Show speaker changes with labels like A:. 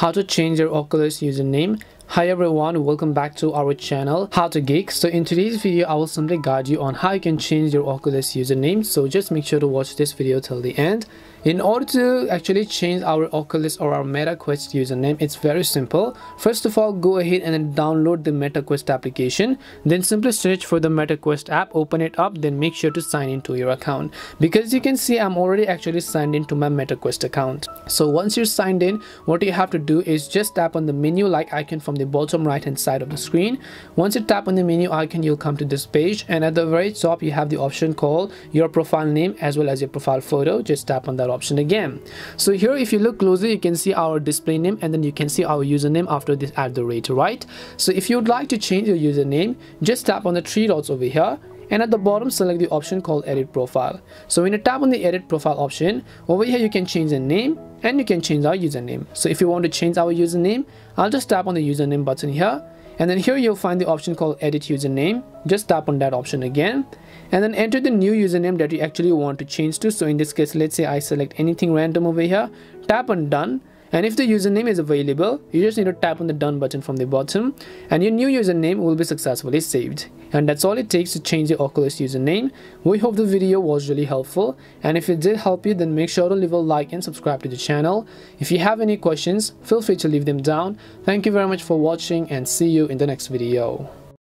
A: how to change your Oculus username Hi everyone, welcome back to our channel How to Geek. So in today's video, I will simply guide you on how you can change your Oculus username. So just make sure to watch this video till the end. In order to actually change our Oculus or our MetaQuest username, it's very simple. First of all, go ahead and then download the MetaQuest application. Then simply search for the MetaQuest app, open it up, then make sure to sign into your account. Because you can see I'm already actually signed into my MetaQuest account. So once you're signed in, what you have to do is just tap on the menu like icon from the bottom right hand side of the screen. Once you tap on the menu icon, you'll come to this page and at the very top, you have the option called your profile name as well as your profile photo. Just tap on that option again. So here if you look closely you can see our display name and then you can see our username after this at the rate right? So if you would like to change your username just tap on the three dots over here and at the bottom select the option called edit profile. So when you tap on the edit profile option over here you can change the name and you can change our username. So if you want to change our username i'll just tap on the username button here and then here you'll find the option called edit username. Just tap on that option again. And then enter the new username that you actually want to change to. So in this case let's say i select anything random over here. Tap on done and if the username is available you just need to tap on the done button from the bottom and your new username will be successfully saved. And that's all it takes to change your oculus username. We hope the video was really helpful. And if it did help you then make sure to leave a like and subscribe to the channel. If you have any questions feel free to leave them down. Thank you very much for watching and see you in the next video